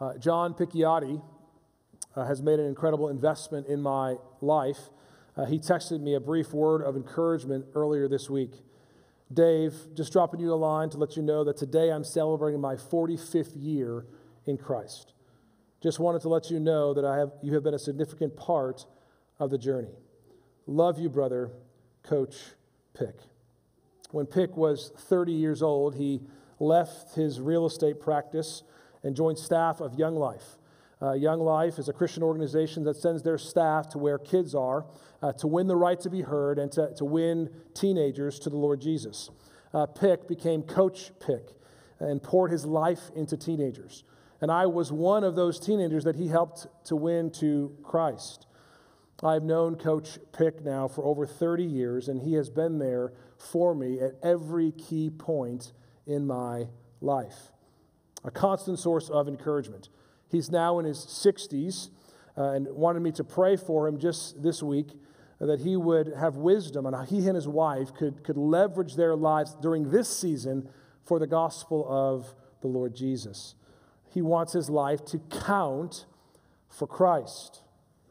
Uh, John Picciotti uh, has made an incredible investment in my life. Uh, he texted me a brief word of encouragement earlier this week. Dave, just dropping you a line to let you know that today I'm celebrating my 45th year in Christ. Just wanted to let you know that I have, you have been a significant part of the journey. Love you, brother, Coach Pick. When Pick was 30 years old, he left his real estate practice and joined staff of Young Life. Uh, Young Life is a Christian organization that sends their staff to where kids are uh, to win the right to be heard and to, to win teenagers to the Lord Jesus. Uh, Pick became Coach Pick and poured his life into teenagers. And I was one of those teenagers that he helped to win to Christ. I've known Coach Pick now for over 30 years, and he has been there for me at every key point in my life. A constant source of encouragement. He's now in his 60s uh, and wanted me to pray for him just this week that he would have wisdom on how he and his wife could, could leverage their lives during this season for the gospel of the Lord Jesus. He wants his life to count for Christ.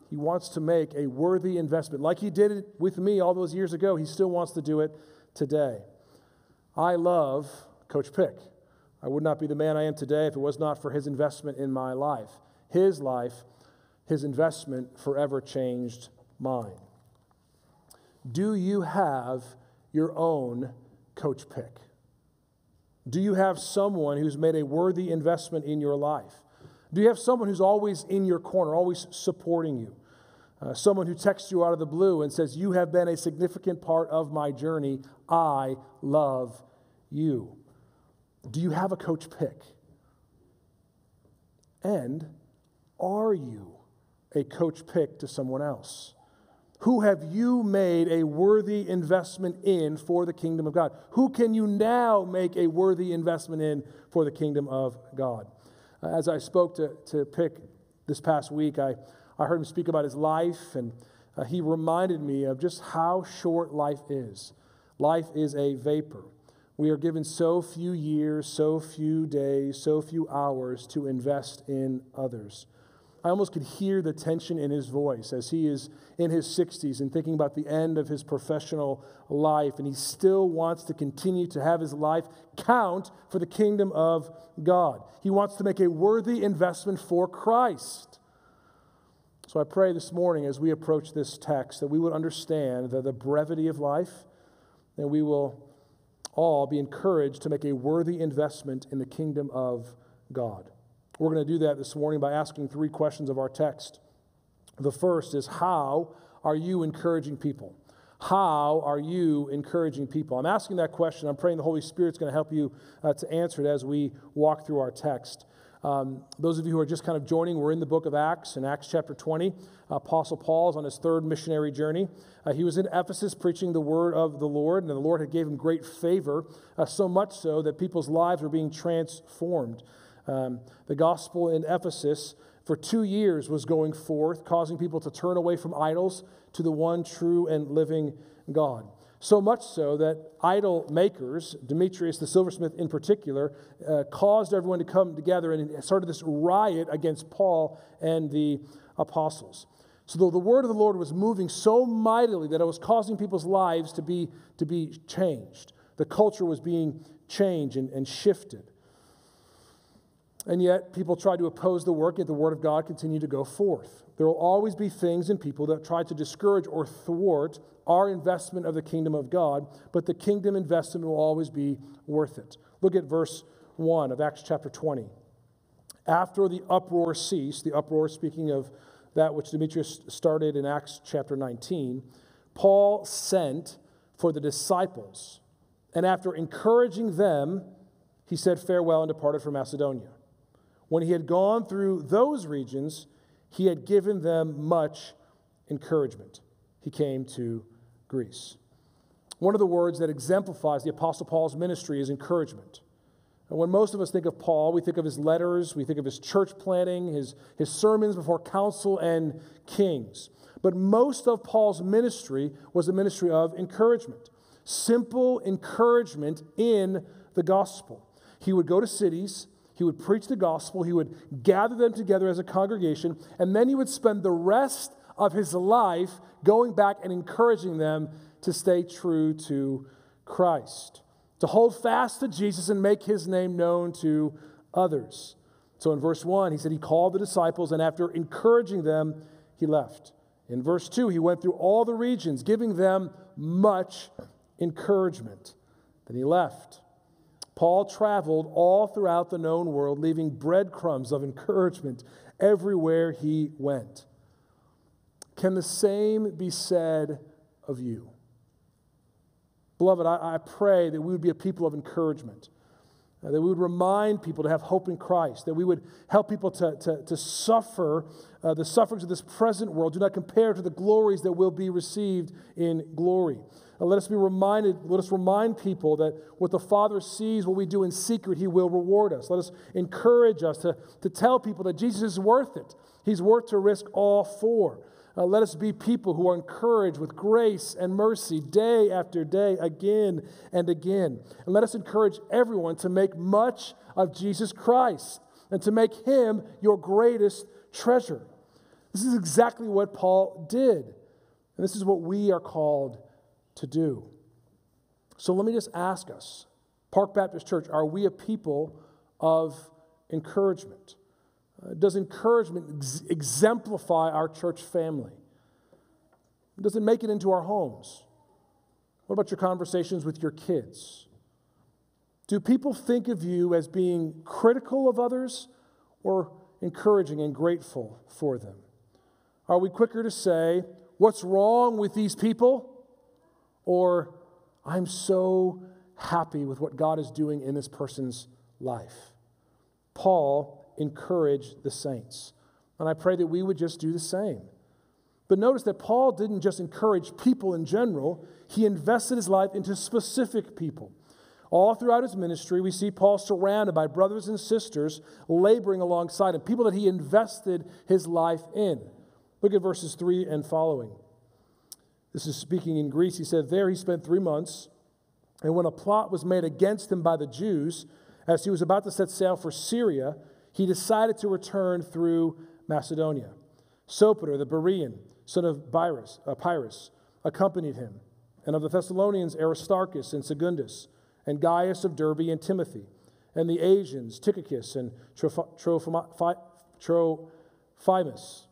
He wants to make a worthy investment. Like he did it with me all those years ago, he still wants to do it today. I love Coach Pick. I would not be the man I am today if it was not for his investment in my life. His life, his investment forever changed mine. Do you have your own coach pick? Do you have someone who's made a worthy investment in your life? Do you have someone who's always in your corner, always supporting you? Uh, someone who texts you out of the blue and says, You have been a significant part of my journey. I love you. Do you have a coach pick? And are you a coach pick to someone else? Who have you made a worthy investment in for the kingdom of God? Who can you now make a worthy investment in for the kingdom of God? Uh, as I spoke to, to Pick this past week, I, I heard him speak about his life, and uh, he reminded me of just how short life is. Life is a vapor. We are given so few years, so few days, so few hours to invest in others. I almost could hear the tension in his voice as he is in his 60s and thinking about the end of his professional life. And he still wants to continue to have his life count for the kingdom of God. He wants to make a worthy investment for Christ. So I pray this morning as we approach this text that we would understand that the brevity of life, and we will all be encouraged to make a worthy investment in the kingdom of God. We're going to do that this morning by asking three questions of our text. The first is How are you encouraging people? How are you encouraging people? I'm asking that question. I'm praying the Holy Spirit's going to help you uh, to answer it as we walk through our text. Um, those of you who are just kind of joining, we're in the book of Acts, in Acts chapter 20. Apostle Paul is on his third missionary journey. Uh, he was in Ephesus preaching the word of the Lord, and the Lord had gave him great favor, uh, so much so that people's lives were being transformed. Um, the gospel in Ephesus for two years was going forth, causing people to turn away from idols to the one true and living God. So much so that idol makers, Demetrius the silversmith in particular, uh, caused everyone to come together and started this riot against Paul and the apostles. So the, the word of the Lord was moving so mightily that it was causing people's lives to be, to be changed. The culture was being changed and, and shifted. And yet, people tried to oppose the work, yet the word of God continued to go forth. There will always be things and people that try to discourage or thwart our investment of the kingdom of God, but the kingdom investment will always be worth it. Look at verse 1 of Acts chapter 20. After the uproar ceased, the uproar speaking of that which Demetrius started in Acts chapter 19, Paul sent for the disciples, and after encouraging them, he said farewell and departed for Macedonia. When he had gone through those regions, he had given them much encouragement. He came to Greece. One of the words that exemplifies the Apostle Paul's ministry is encouragement. And when most of us think of Paul, we think of his letters, we think of his church planting, his, his sermons before council and kings. But most of Paul's ministry was a ministry of encouragement, simple encouragement in the gospel. He would go to cities, he would preach the gospel, he would gather them together as a congregation, and then he would spend the rest of his life going back and encouraging them to stay true to Christ, to hold fast to Jesus and make his name known to others. So in verse 1, he said he called the disciples, and after encouraging them, he left. In verse 2, he went through all the regions, giving them much encouragement. Then he left. Paul traveled all throughout the known world, leaving breadcrumbs of encouragement everywhere he went. Can the same be said of you? Beloved, I, I pray that we would be a people of encouragement, uh, that we would remind people to have hope in Christ, that we would help people to, to, to suffer uh, the sufferings of this present world, do not compare to the glories that will be received in glory. Uh, let us be reminded, let us remind people that what the Father sees, what we do in secret, He will reward us. Let us encourage us to, to tell people that Jesus is worth it. He's worth to risk all for. Uh, let us be people who are encouraged with grace and mercy day after day, again and again. And let us encourage everyone to make much of Jesus Christ and to make him your greatest treasure. This is exactly what Paul did. And this is what we are called to do. So let me just ask us Park Baptist Church, are we a people of encouragement? Uh, does encouragement ex- exemplify our church family? Does it make it into our homes? What about your conversations with your kids? Do people think of you as being critical of others or encouraging and grateful for them? Are we quicker to say, What's wrong with these people? Or, I'm so happy with what God is doing in this person's life? Paul encourage the saints. And I pray that we would just do the same. But notice that Paul didn't just encourage people in general, he invested his life into specific people. All throughout his ministry, we see Paul surrounded by brothers and sisters laboring alongside him, people that he invested his life in. Look at verses 3 and following. This is speaking in Greece. He said, There he spent three months, and when a plot was made against him by the Jews, as he was about to set sail for Syria, he decided to return through Macedonia. Sopater, the Berean, son of Pyrrhus, uh, Pyrrhus, accompanied him, and of the Thessalonians, Aristarchus and Secundus, and Gaius of Derbe and Timothy, and the Asians, Tychicus and Trophimus.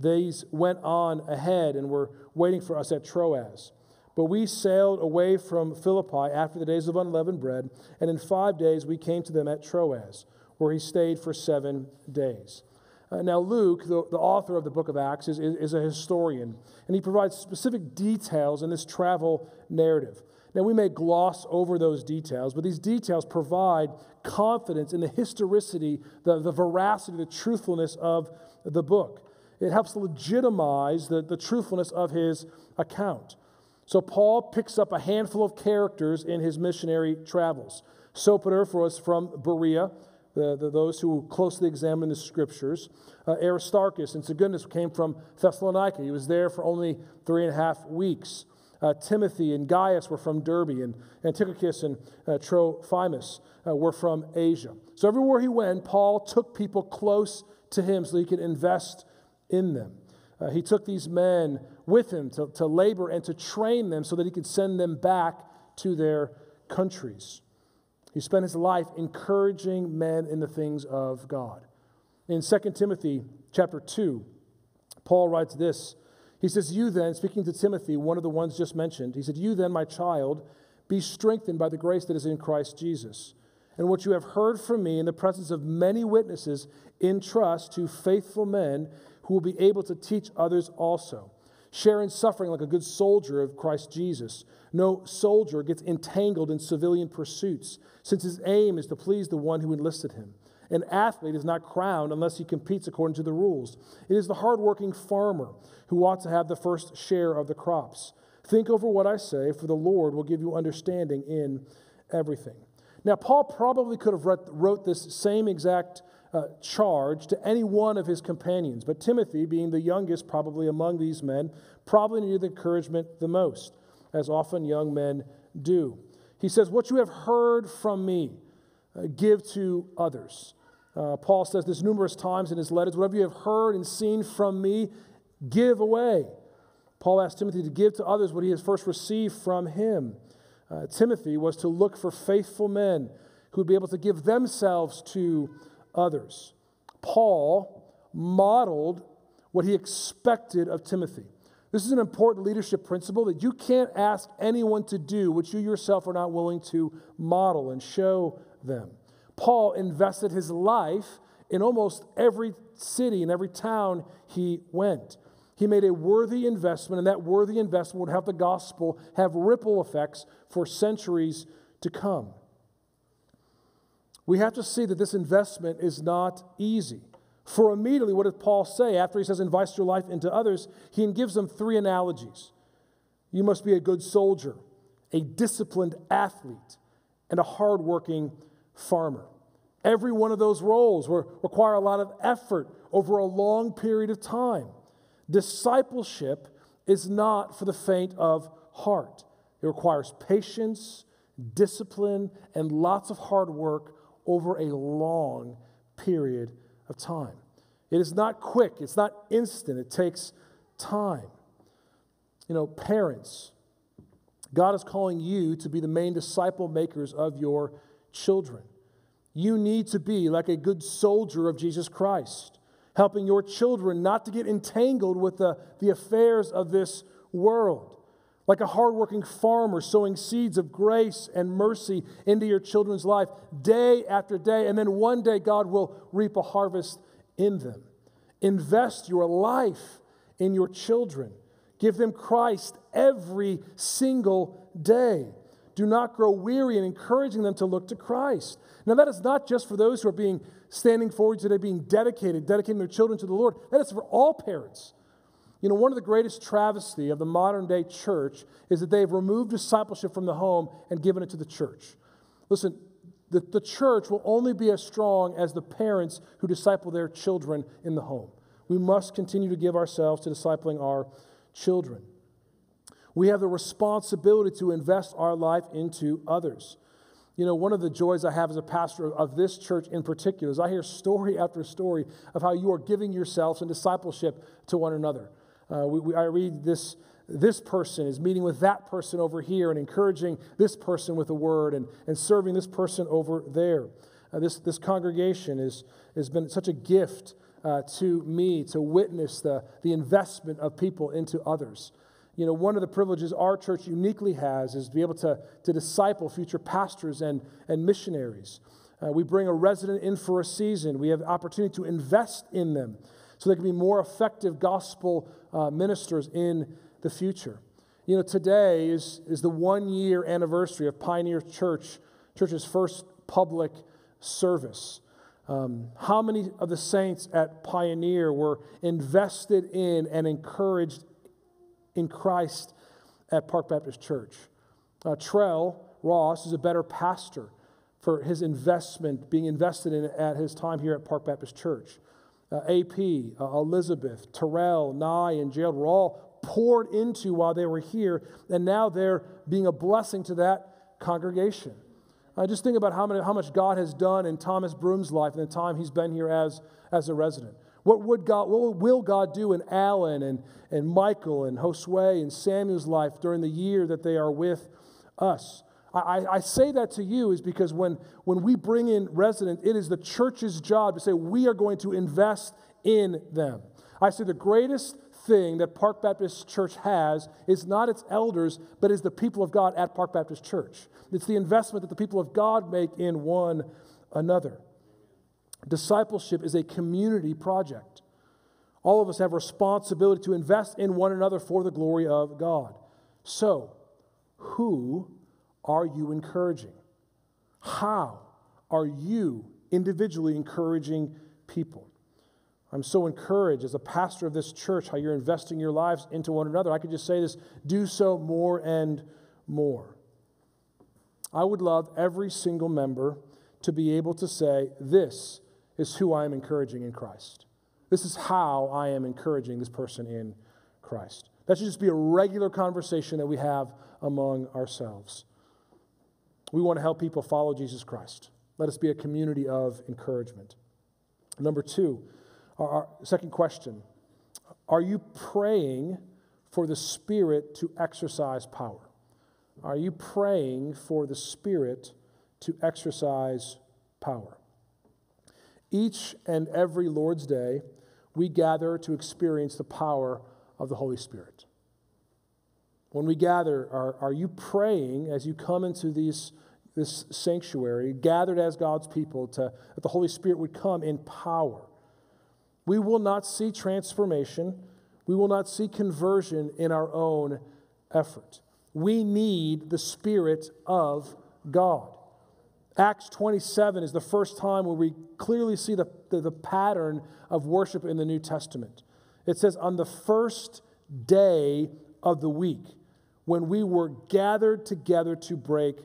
These went on ahead and were waiting for us at Troas. But we sailed away from Philippi after the days of unleavened bread, and in five days we came to them at Troas where he stayed for seven days. Uh, now, Luke, the, the, author of the book of Acts, is, is, is a historian, and he provides specific details in this travel narrative. Now, we may gloss over those details, but these details provide confidence in the historicity, the, the veracity, the truthfulness of the book. It helps legitimize the, the truthfulness of his account. So, Paul picks up a handful of characters in his missionary travels. Sopater was from Berea, the, the, those who closely examine the scriptures. Uh, Aristarchus and Secundus came from Thessalonica. He was there for only three and a half weeks. Uh, Timothy and Gaius were from Derbe, and Antiochus and uh, Trophimus uh, were from Asia. So everywhere he went, Paul took people close to him so he could invest in them. Uh, he took these men with him to, to labor and to train them so that he could send them back to their countries. He spent his life encouraging men in the things of God. In 2 Timothy chapter 2, Paul writes this. He says, You then, speaking to Timothy, one of the ones just mentioned, he said, You then, my child, be strengthened by the grace that is in Christ Jesus. And what you have heard from me in the presence of many witnesses, entrust to faithful men who will be able to teach others also. Share in suffering like a good soldier of Christ Jesus. No soldier gets entangled in civilian pursuits, since his aim is to please the one who enlisted him. An athlete is not crowned unless he competes according to the rules. It is the hardworking farmer who ought to have the first share of the crops. Think over what I say, for the Lord will give you understanding in everything. Now, Paul probably could have wrote this same exact uh, charge to any one of his companions, but Timothy, being the youngest probably among these men, probably needed encouragement the most as often young men do. He says, What you have heard from me, uh, give to others. Uh, Paul says this numerous times in his letters whatever you have heard and seen from me, give away. Paul asked Timothy to give to others what he has first received from him. Uh, Timothy was to look for faithful men who would be able to give themselves to others. Paul modeled what he expected of Timothy. This is an important leadership principle that you can't ask anyone to do what you yourself are not willing to model and show them. Paul invested his life in almost every city and every town he went. He made a worthy investment, and that worthy investment would help the gospel have ripple effects for centuries to come. We have to see that this investment is not easy. For immediately, what does Paul say after he says, invest your life into others? He gives them three analogies. You must be a good soldier, a disciplined athlete, and a hardworking farmer. Every one of those roles require a lot of effort over a long period of time. Discipleship is not for the faint of heart. It requires patience, discipline, and lots of hard work over a long period of time. It is not quick, it's not instant, it takes time. You know, parents, God is calling you to be the main disciple makers of your children. You need to be like a good soldier of Jesus Christ, helping your children not to get entangled with the, the affairs of this world. Like a hardworking farmer sowing seeds of grace and mercy into your children's life day after day, and then one day God will reap a harvest in them. Invest your life in your children. Give them Christ every single day. Do not grow weary in encouraging them to look to Christ. Now, that is not just for those who are being standing forward today, being dedicated, dedicating their children to the Lord. That is for all parents. You know, one of the greatest travesty of the modern day church is that they've removed discipleship from the home and given it to the church. Listen, the, the church will only be as strong as the parents who disciple their children in the home. We must continue to give ourselves to discipling our children. We have the responsibility to invest our life into others. You know, one of the joys I have as a pastor of this church in particular is I hear story after story of how you are giving yourselves in discipleship to one another. Uh, we, we, I read this this person is meeting with that person over here and encouraging this person with a word and, and serving this person over there. Uh, this, this congregation is, has been such a gift uh, to me to witness the, the investment of people into others. You know, one of the privileges our church uniquely has is to be able to, to disciple future pastors and, and missionaries. Uh, we bring a resident in for a season. We have opportunity to invest in them so they can be more effective gospel uh, ministers in the future. You know, today is, is the one year anniversary of Pioneer Church, Church's first public service. Um, how many of the saints at Pioneer were invested in and encouraged in Christ at Park Baptist Church? Uh, Trell Ross is a better pastor for his investment, being invested in at his time here at Park Baptist Church. Uh, AP, uh, Elizabeth, Terrell, Nye, and Gerald were all poured into while they were here, and now they're being a blessing to that congregation. I just think about how, many, how much God has done in Thomas Broom's life in the time he's been here as, as a resident. What, would God, what will God do in Alan and, and Michael and Josue and Samuel's life during the year that they are with us? I, I say that to you is because when, when we bring in residents, it is the church's job to say we are going to invest in them. I say the greatest thing that Park Baptist Church has is not its elders, but is the people of God at Park Baptist Church. It's the investment that the people of God make in one another. Discipleship is a community project. All of us have responsibility to invest in one another for the glory of God. So, who are you encouraging? How are you individually encouraging people? I'm so encouraged as a pastor of this church how you're investing your lives into one another. I could just say this do so more and more. I would love every single member to be able to say, This is who I am encouraging in Christ. This is how I am encouraging this person in Christ. That should just be a regular conversation that we have among ourselves. We want to help people follow Jesus Christ. Let us be a community of encouragement. Number two, our, our second question Are you praying for the Spirit to exercise power? Are you praying for the Spirit to exercise power? Each and every Lord's Day, we gather to experience the power of the Holy Spirit. When we gather, are, are you praying as you come into these, this sanctuary, gathered as God's people, to, that the Holy Spirit would come in power? We will not see transformation, we will not see conversion in our own effort. We need the Spirit of God. Acts 27 is the first time where we clearly see the, the, the, pattern of worship in the New Testament. It says, On the first day of the week, when we were gathered together to break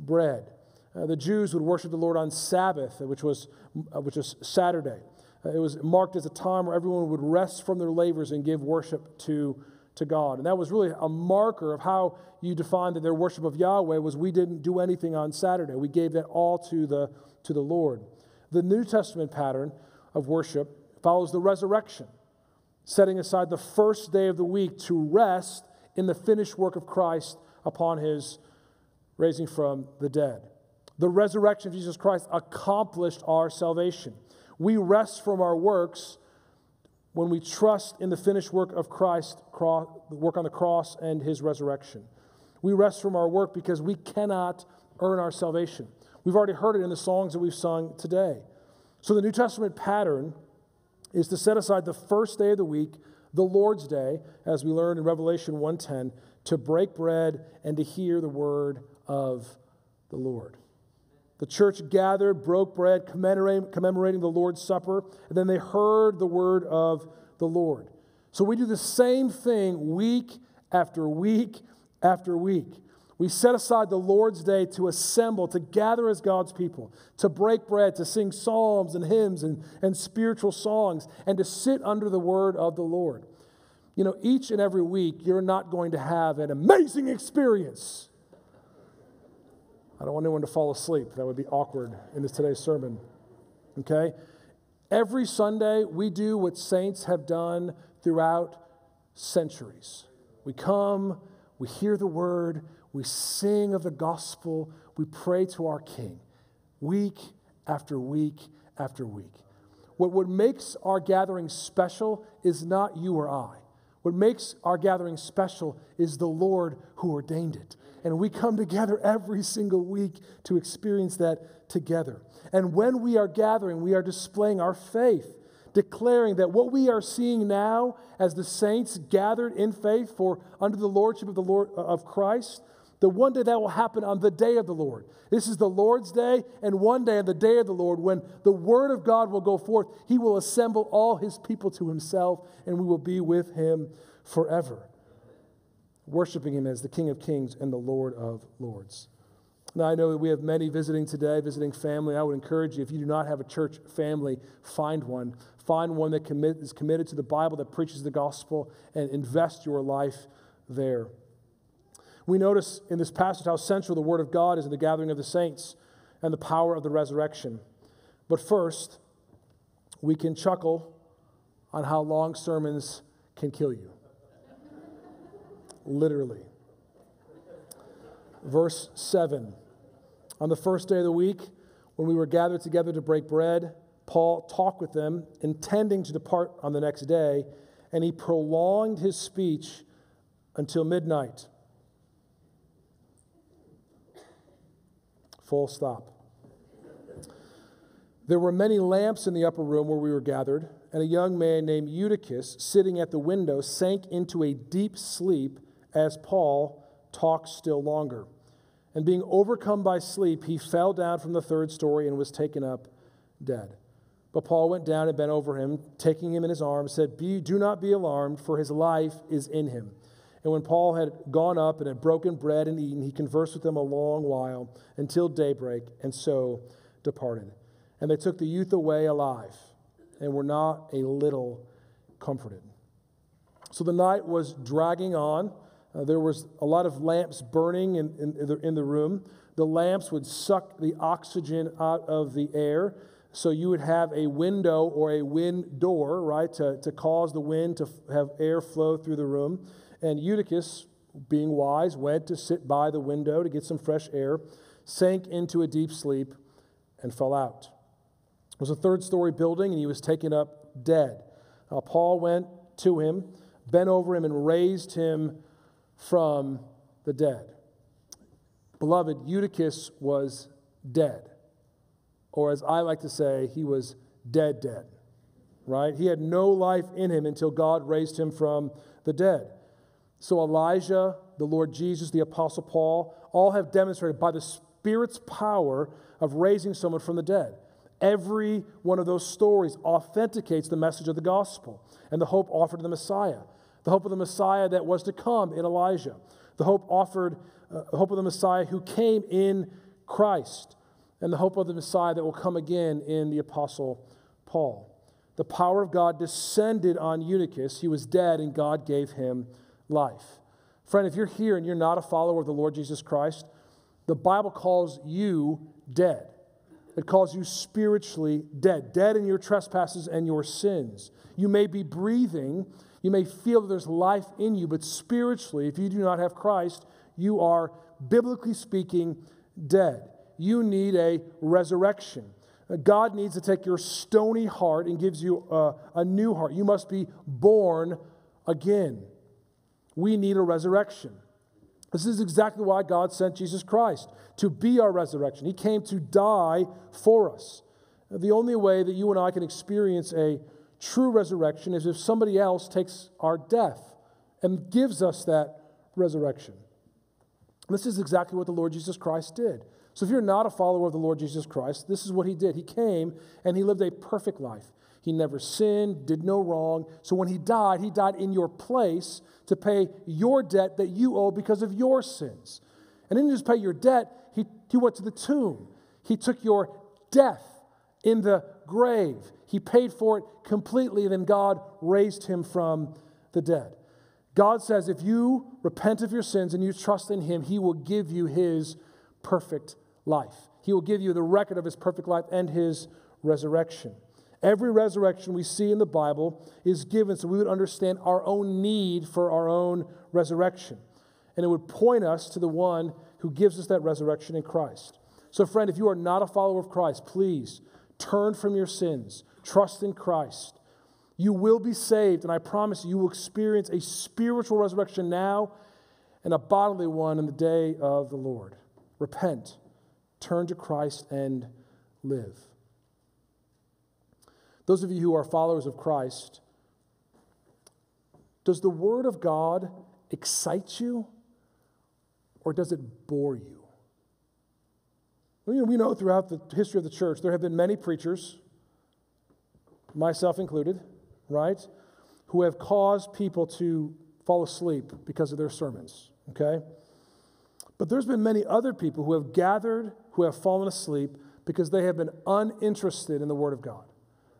bread. Uh, the Jews would worship the Lord on Sabbath, which was, uh, which was Saturday. Uh, it was marked as a time where everyone would rest from their labors and give worship to to God. And that was really a marker of how you defined that their worship of Yahweh was we didn't do anything on Saturday. We gave that all to the, to the Lord. The New Testament pattern of worship follows the resurrection, setting aside the first day of the week to rest in the finished work of Christ upon his raising from the dead. The resurrection of Jesus Christ accomplished our salvation. We rest from our works when we trust in the finished work of Christ, the work on the cross and his resurrection. We rest from our work because we cannot earn our salvation. We've already heard it in the songs that we've sung today. So the New Testament pattern is to set aside the first day of the week, the Lord's Day, as we learn in Revelation 1:10, to break bread and to hear the word of the Lord. The church gathered, broke bread, commemorating, commemorating the Lord's Supper, and then they heard the word of the Lord. So we do the same thing week after week after week. We set aside the Lord's Day to assemble, to gather as God's people, to break bread, to sing psalms and hymns and, and spiritual songs, and to sit under the word of the Lord. You know, each and every week, you're not going to have an amazing experience I don't want anyone to fall asleep. That would be awkward in this today's sermon. Okay? Every Sunday, we do what saints have done throughout centuries. We come, we hear the word, we sing of the gospel, we pray to our King week after week after week. What, what makes our gathering special is not you or I. What makes our gathering special is the Lord who ordained it. And we come together every single week to experience that together. And when we are gathering, we are displaying our faith, declaring that what we are seeing now as the saints gathered in faith for under the lordship of the Lord uh, of Christ, the one day that will happen on the day of the Lord. This is the Lord's day, and one day on the day of the Lord, when the word of God will go forth, he will assemble all his people to himself, and we will be with him forever worshiping him as the King of Kings and the Lord of Lords. Now, I know that we have many visiting today, visiting family. I would encourage you, if you do not have a church family, find one. Find one that commit, is committed to the Bible, that preaches the gospel, and invest your life there. We notice in this passage how central the Word of God is in the gathering of the saints and the power of the resurrection. But first, we can chuckle on how long sermons can kill you literally. Verse 7 On the first day of the week, when we were gathered together to break bread, Paul talked with them, intending to depart on the next day, and he prolonged his speech until midnight. Full stop. There were many lamps in the upper room where we were gathered, and a young man named Eutychus, sitting at the window, sank into a deep sleep as Paul talked still longer. And being overcome by sleep, he fell down from the third story and was taken up dead. But Paul went down and bent over him, taking him in his arms, said, be, Do not be alarmed, for his life is in him. And when Paul had gone up and had broken bread and eaten, he conversed with them a long while until daybreak, and so departed. And they took the youth away alive, and were not a little comforted. So the night was dragging on. Uh, there was a lot of lamps burning in, in, in, the, in, the, room. The lamps would suck the oxygen out of the air. So you would have a window or a wind door, right, to, to cause the wind to have air flow through the room. And Eutychus, being wise, went to sit by the window to get some fresh air, sank into a deep sleep, and fell out. It was a third story building, and he was taken up dead. Now, Paul went to him, bent over him, and raised him from the dead. Beloved, Eutychus was dead. Or as I like to say, he was dead, dead. Right? He had no life in him until God raised him from the dead. So Elijah, the Lord Jesus, the Apostle Paul, all have demonstrated by the Spirit's power of raising someone from the dead. Every one of those stories authenticates the message of the gospel and the hope offered to the Messiah, the hope of the Messiah that was to come in Elijah, the hope offered, uh, the hope of the Messiah who came in Christ, and the hope of the Messiah that will come again in the Apostle Paul. The power of God descended on Eutychus. He was dead, and God gave him life. Friend, if you're here and you're not a follower of the Lord Jesus Christ, the Bible calls you dead. It calls you spiritually dead, dead in your trespasses and your sins. You may be breathing, you may feel that there's life in you, but spiritually, if you do not have Christ, you are, biblically speaking, dead. You need a resurrection. God needs to take your stony heart and gives you a, a new heart. You must be born again. We need a resurrection. This is exactly why God sent Jesus Christ to be our resurrection. He came to die for us. The only way that you and I can experience a true resurrection is if somebody else takes our death and gives us that resurrection. This is exactly what the Lord Jesus Christ did. So if you're not a follower of the Lord Jesus Christ, this is what he did. He came and he lived a perfect life. He never sinned, did no wrong. So when he died, he died in your place to pay your debt that you owe because of your sins. And didn't just pay your debt, he, he went to the tomb. He took your death in the grave. He paid for it completely, and then God raised him from the dead. God says if you repent of your sins and you trust in him, he will give you his perfect life. He will give you the record of his perfect life and his resurrection. Every resurrection we see in the Bible is given so we would understand our own need for our own resurrection. And it would point us to the one who gives us that resurrection in Christ. So, friend, if you are not a follower of Christ, please turn from your sins, trust in Christ. You will be saved, and I promise you, you will experience a spiritual resurrection now and a bodily one in the day of the Lord. Repent, turn to Christ, and live. Those of you who are followers of Christ, does the Word of God excite you or does it bore you? We know throughout the history of the church there have been many preachers, myself included, right, who have caused people to fall asleep because of their sermons, okay? But there's been many other people who have gathered, who have fallen asleep because they have been uninterested in the Word of God.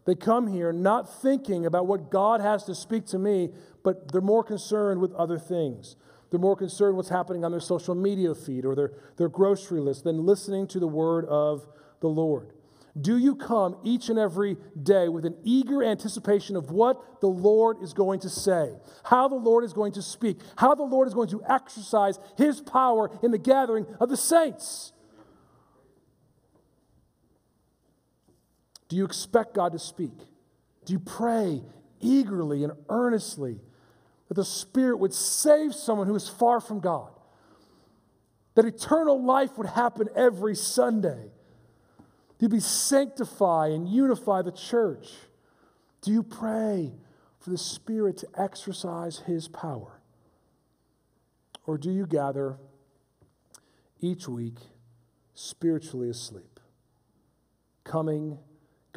They come here not thinking about what God has to speak to me, but they're more concerned with other things. They're more concerned what's happening on their social media feed or their, their grocery list than listening to the word of the Lord. Do you come each and every day with an eager anticipation of what the Lord is going to say, how the Lord is going to speak, how the Lord is going to exercise his power in the gathering of the saints? Do you expect God to speak? Do you pray eagerly and earnestly that the Spirit would save someone who is far from God? That eternal life would happen every Sunday? Do you be sanctify and unify the church? Do you pray for the Spirit to exercise His power? Or do you gather each week spiritually asleep, coming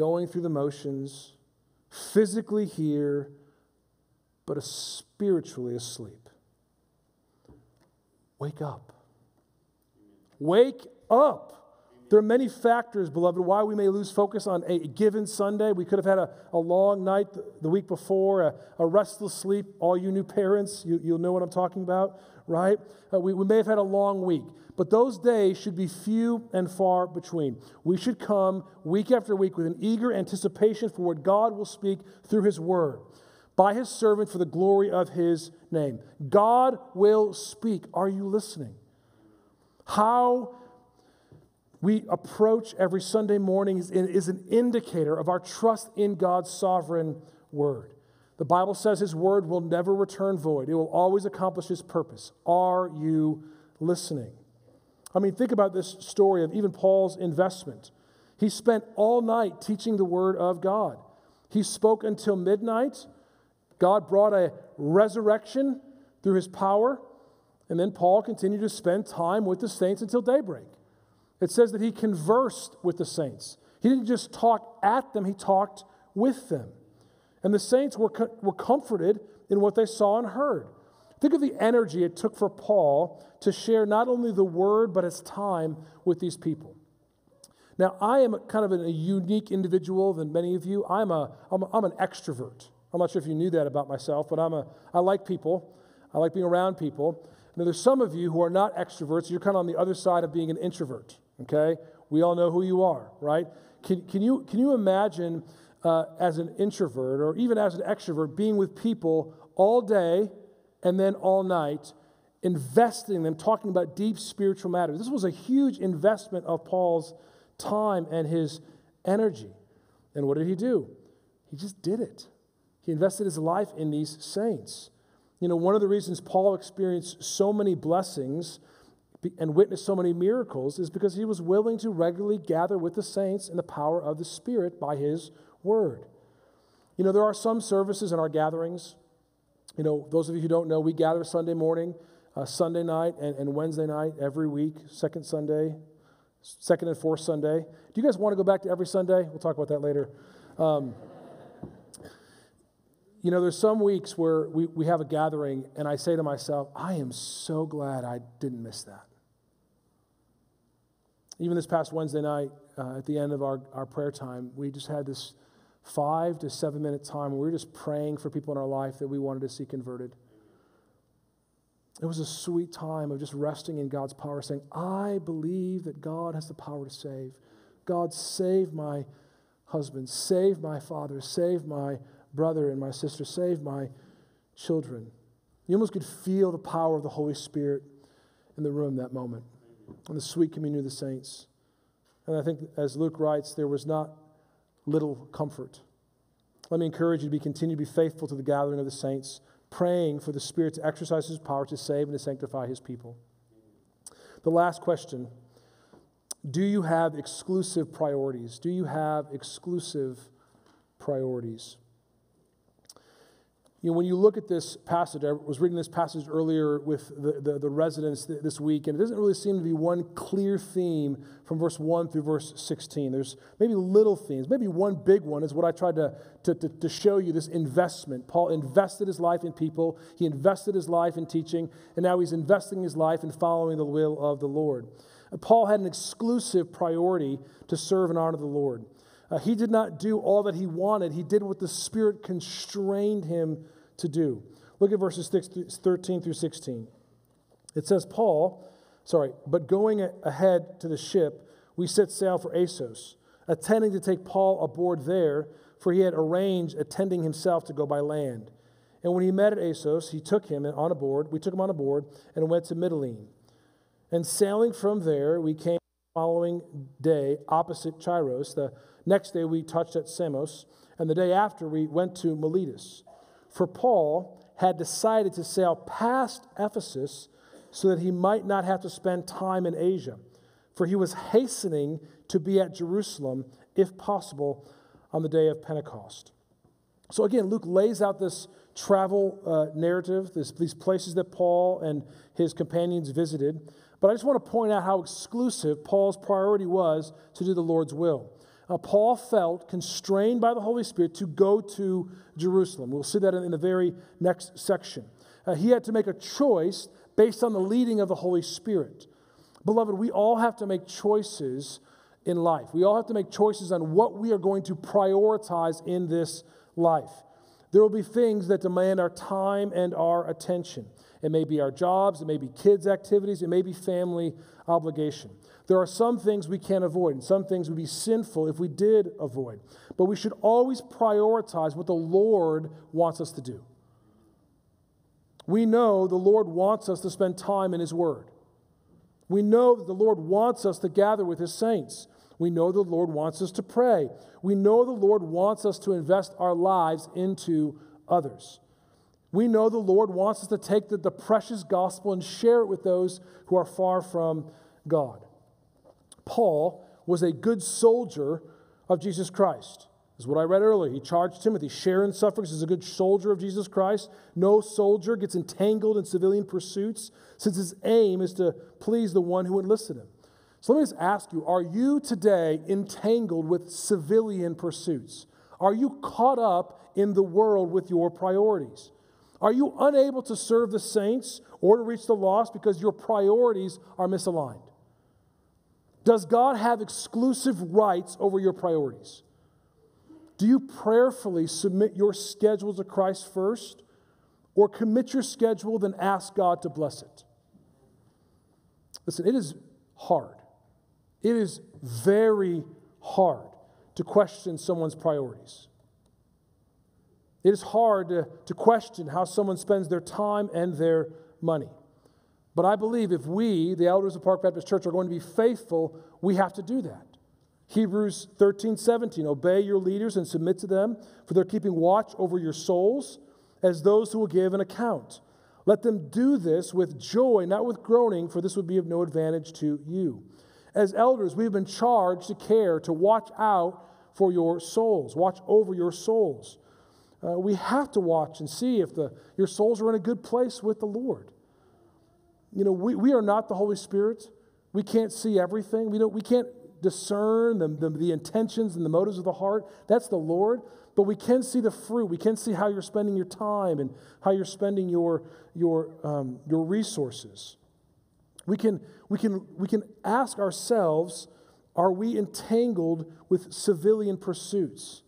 going through the motions, physically here, but spiritually asleep. Wake up. Wake up. There are many factors, beloved, why we may lose focus on a given Sunday. We could have had a, a long night the week before, a, a restless sleep. All you new parents, you, you'll know what I'm talking about, right? Uh, we, we may have had a long week, but those days should be few and far between. We should come week after week with an eager anticipation for what God will speak through His Word by His servant for the glory of His name. God will speak. Are you listening? How we approach every Sunday morning is, is an indicator of our trust in God's sovereign word. The Bible says his word will never return void, it will always accomplish his purpose. Are you listening? I mean, think about this story of even Paul's investment. He spent all night teaching the word of God. He spoke until midnight. God brought a resurrection through his power. And then Paul continued to spend time with the saints until daybreak. It says that he conversed with the saints. He didn't just talk at them, he talked with them. And the saints were, were comforted in what they saw and heard. Think of the energy it took for Paul to share not only the word, but his time with these people. Now, I am kind of a unique individual than many of you. I'm, a, I'm, a, I'm an extrovert. I'm not sure if you knew that about myself, but I'm a, I like people. I like being around people. Now, there's some of you who are not extroverts. You're kind of on the other side of being an introvert okay? We all know who you are, right? Can, can, you, can you imagine uh, as an introvert or even as an extrovert being with people all day and then all night, investing them, talking about deep spiritual matters? This was a huge investment of Paul's time and his energy. And what did he do? He just did it. He invested his life in these saints. You know, one of the reasons Paul experienced so many blessings and witnessed so many miracles is because he was willing to regularly gather with the saints in the power of the Spirit by his word. You know, there are some services in our gatherings. You know, those of you who don't know, we gather Sunday morning, uh, Sunday night, and, and Wednesday night every week, second Sunday, second and fourth Sunday. Do you guys want to go back to every Sunday? We'll talk about that later. Um, you know, there's some weeks where we, we have a gathering, and I say to myself, I am so glad I didn't miss that. Even this past Wednesday night, uh, at the end of our, our prayer time, we just had this five to seven minute time where we were just praying for people in our life that we wanted to see converted. It was a sweet time of just resting in God's power, saying, I believe that God has the power to save. God, save my husband, save my father, save my brother and my sister, save my children. You almost could feel the power of the Holy Spirit in the room that moment and the sweet communion of the saints. And I think, as Luke writes, there was not little comfort. Let me encourage you to be continue to be faithful to the gathering of the saints, praying for the Spirit to exercise His power to save and to sanctify His people. The last question Do you have exclusive priorities? Do you have exclusive priorities? You know, when you look at this passage, I was reading this passage earlier with the, the, the, residents this week, and it doesn't really seem to be one clear theme from verse 1 through verse 16. There's maybe little themes. Maybe one big one is what I tried to, to, to, to show you this investment. Paul invested his life in people, he invested his life in teaching, and now he's investing his life in following the will of the Lord. Uh, Paul had an exclusive priority to serve and honor the Lord. Uh, he did not do all that he wanted, he did what the Spirit constrained him to do. Look at verses 13 through 16. It says, Paul, sorry, but going ahead to the ship, we set sail for Assos, attending to take Paul aboard there, for he had arranged attending himself to go by land. And when he met at Assos, he took him on aboard, we took him on aboard, and went to Mytilene. And sailing from there, we came the following day opposite Chios. The next day we touched at Samos, and the day after we went to Miletus. For Paul had decided to sail past Ephesus so that he might not have to spend time in Asia, for he was hastening to be at Jerusalem, if possible, on the day of Pentecost. So again, Luke lays out this travel uh, narrative, this, these places that Paul and his companions visited. But I just want to point out how exclusive Paul's priority was to do the Lord's will uh, Paul felt constrained by the Holy Spirit to go to Jerusalem. We'll see that in, in the very next section. Uh, he had to make a choice based on the leading of the Holy Spirit. Beloved, we all have to make choices in life. We all have to make choices on what we are going to prioritize in this life. There will be things that demand our time and our attention. It may be our jobs, it may be kids' activities, it may be family obligation. There are some things we can't avoid, and some things would be sinful if we did avoid. But we should always prioritize what the Lord wants us to do. We know the Lord wants us to spend time in His Word. We know that the Lord wants us to gather with His saints. We know the Lord wants us to pray. We know the Lord wants us to invest our lives into others. We know the Lord wants us to take the, the precious gospel and share it with those who are far from God. Paul was a good soldier of Jesus Christ. This is what I read earlier. He charged Timothy, share in sufferings as a good soldier of Jesus Christ. No soldier gets entangled in civilian pursuits, since his aim is to please the one who enlisted him. So let me just ask you are you today entangled with civilian pursuits? Are you caught up in the world with your priorities? Are you unable to serve the saints or to reach the lost because your priorities are misaligned? Does God have exclusive rights over your priorities? Do you prayerfully submit your schedule to Christ first, or commit your schedule, then ask God to bless it? Listen, it is hard. It is very hard to question someone's priorities. It is hard to, to question how someone spends their time and their money. But I believe if we, the elders of Park Baptist Church, are going to be faithful, we have to do that. Hebrews 13, 17. Obey your leaders and submit to them, for they're keeping watch over your souls as those who will give an account. Let them do this with joy, not with groaning, for this would be of no advantage to you. As elders, we have been charged to care, to watch out for your souls, watch over your souls. Uh, we have to watch and see if the, your souls are in a good place with the Lord. You know, we, we are not the Holy Spirit. We can't see everything. We, don't, we can't discern the, the, the intentions and the motives of the heart. That's the Lord. But we can see the fruit. We can see how you're spending your time and how you're spending your, your, um, your resources. We can, we, can, we can ask ourselves are we entangled with civilian pursuits?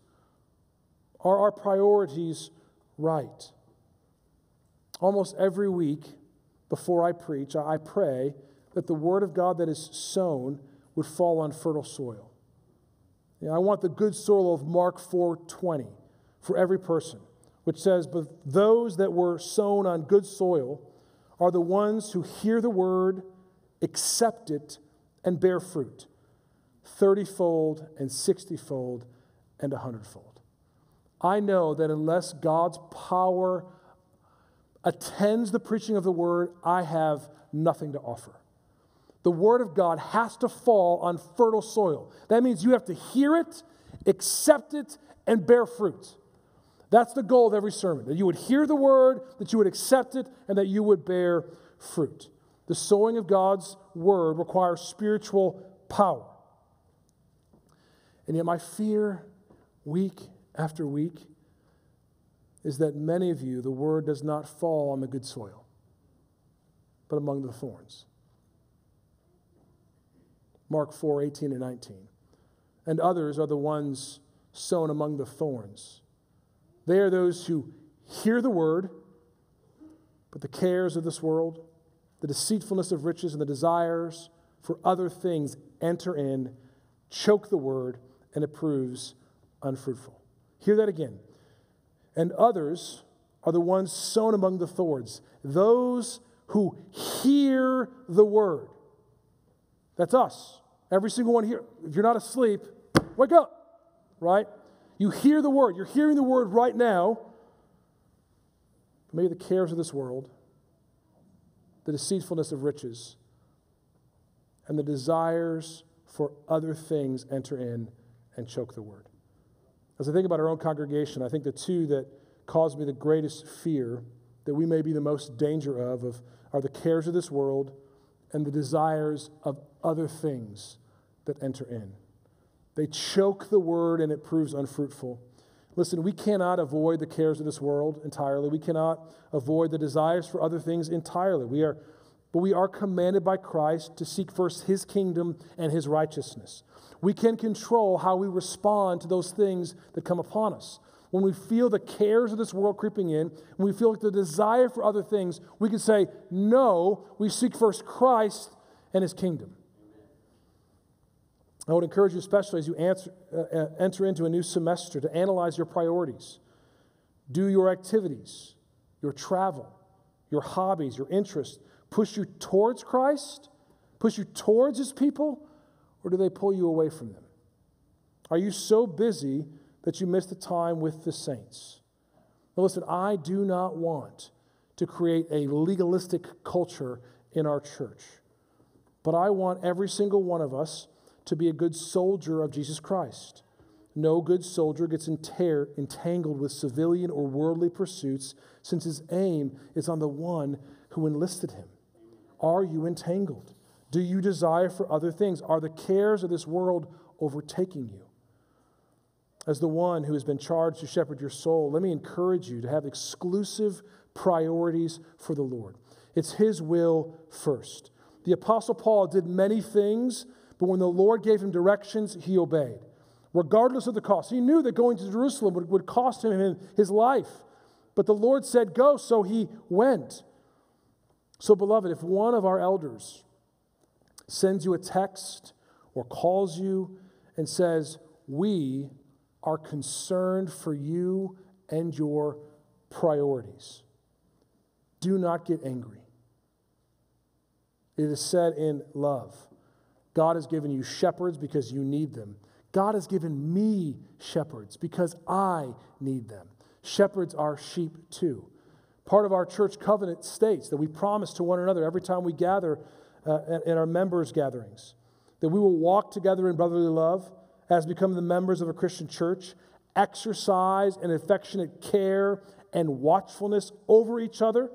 Are our priorities right? Almost every week, before I preach, I pray that the word of God that is sown would fall on fertile soil. You know, I want the good soil of Mark 4:20 for every person, which says, "But those that were sown on good soil are the ones who hear the word, accept it, and bear fruit, thirtyfold and sixtyfold and a hundredfold." I know that unless God's power attends the preaching of the word, I have nothing to offer. The word of God has to fall on fertile soil. That means you have to hear it, accept it, and bear fruit. That's the goal of every sermon that you would hear the word, that you would accept it, and that you would bear fruit. The sowing of God's word requires spiritual power. And yet, my fear, week after week, is that many of you, the word does not fall on the good soil, but among the thorns. Mark 4 18 and 19. And others are the ones sown among the thorns. They are those who hear the word, but the cares of this world, the deceitfulness of riches, and the desires for other things enter in, choke the word, and it proves unfruitful. Hear that again and others are the ones sown among the thorns, those who hear the word. That's us. Every single one here. If you're not asleep, wake up, right? You hear the word. You're hearing the word right now. Maybe the cares of this world, the deceitfulness of riches, and the desires for other things enter in and choke the word. As I think about our own congregation, I think the two that cause me the greatest fear, that we may be the most danger of, of are the cares of this world and the desires of other things that enter in. They choke the word and it proves unfruitful. Listen, we cannot avoid the cares of this world entirely. We cannot avoid the desires for other things entirely. We are but we are commanded by Christ to seek first his kingdom and his righteousness. We can control how we respond to those things that come upon us. When we feel the cares of this world creeping in, when we feel like the desire for other things, we can say, No, we seek first Christ and his kingdom. I would encourage you, especially as you answer, uh, uh, enter into a new semester, to analyze your priorities. Do your activities, your travel, your hobbies, your interests push you towards Christ, push you towards his people, or do they pull you away from them? Are you so busy that you miss the time with the saints? Now, listen, I do not want to create a legalistic culture in our church, but I want every single one of us to be a good soldier of Jesus Christ. No good soldier gets entangled with civilian or worldly pursuits, since his aim is on the one who enlisted him. Are you entangled? Do you desire for other things? Are the cares of this world overtaking you? As the one who has been charged to shepherd your soul, let me encourage you to have exclusive priorities for the Lord. It's His will first. The Apostle Paul did many things but when the Lord gave him directions, he obeyed, regardless of the cost. He knew that going to Jerusalem would, would cost him his life. But the Lord said, Go, so he went. So, beloved, if one of our elders sends you a text or calls you and says, We are concerned for you and your priorities, do not get angry. It is said in love. God has given you shepherds because you need them. God has given me shepherds because I need them. Shepherds are sheep too. Part of our church covenant states that we promise to one another every time we gather uh, in our members' gatherings that we will walk together in brotherly love as become the members of a Christian church, exercise an affectionate care and watchfulness over each other,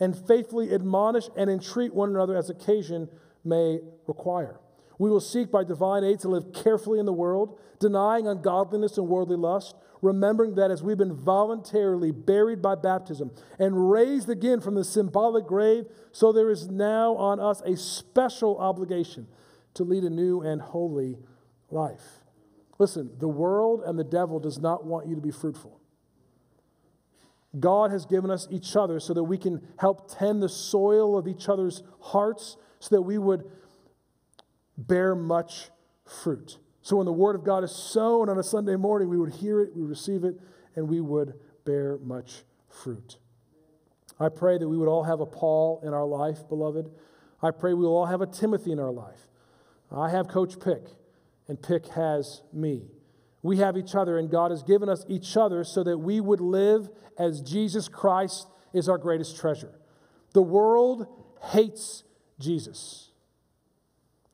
and faithfully admonish and entreat one another as occasion may require. We will seek by divine aid to live carefully in the world, denying ungodliness and worldly lust, remembering that as we've been voluntarily buried by baptism and raised again from the symbolic grave, so there is now on us a special obligation to lead a new and holy life. Listen, the world and the devil does not want you to be fruitful. God has given us each other so that we can help tend the soil of each other's hearts so that we would bear much fruit. So when the Word of God is sown on a Sunday morning, we would hear it, we would receive it, and we would bear much fruit. I pray that we would all have a Paul in our life, beloved. I pray we will all have a Timothy in our life. I have Coach Pick, and Pick has me. We have each other, and God has given us each other so that we would live as Jesus Christ is our greatest treasure. The world hates Jesus.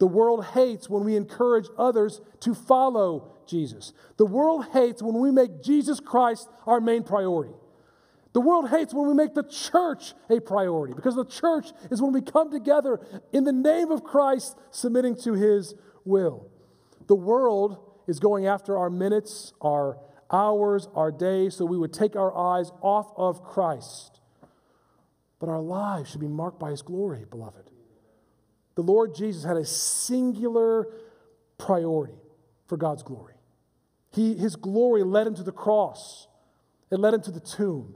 The world hates when we encourage others to follow Jesus. The world hates when we make Jesus Christ our main priority. The world hates when we make the church a priority because the church is when we come together in the name of Christ, submitting to his will. The world is going after our minutes, our hours, our days, so we would take our eyes off of Christ. But our lives should be marked by his glory, beloved. The Lord Jesus had a singular priority for God's glory. He, his glory led him to the cross, it led him to the tomb,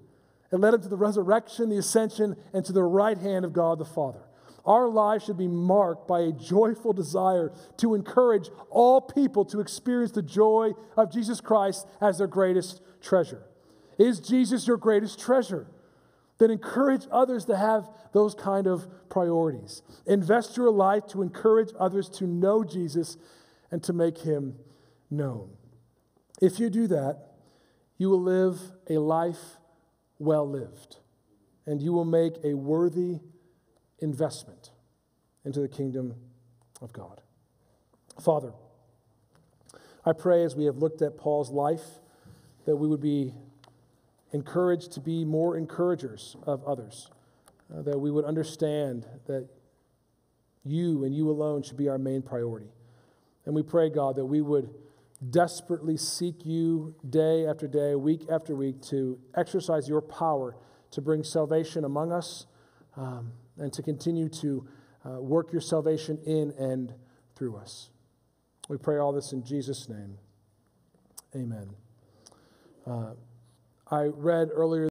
it led him to the resurrection, the ascension, and to the right hand of God the Father. Our lives should be marked by a joyful desire to encourage all people to experience the joy of Jesus Christ as their greatest treasure. Is Jesus your greatest treasure? Then encourage others to have those kind of priorities. Invest your life to encourage others to know Jesus and to make him known. If you do that, you will live a life well lived, and you will make a worthy investment into the kingdom of God. Father, I pray as we have looked at Paul's life that we would be encouraged to be more encouragers of others, uh, that we would understand that you and you alone should be our main priority. And we pray, God, that we would desperately seek you day after day, week after week, to exercise your power to bring salvation among us, um, and to continue to uh, work your salvation in and through us. We pray all this in Jesus' name. Amen. Uh, I read earlier